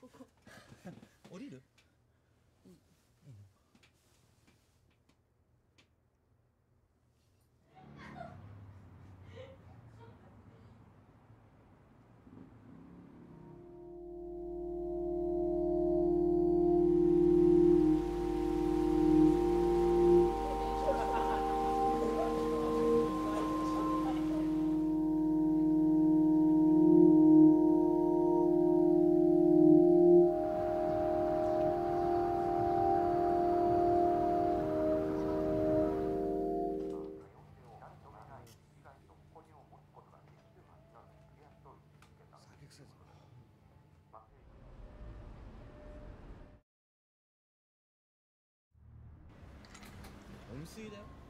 ここ。see them?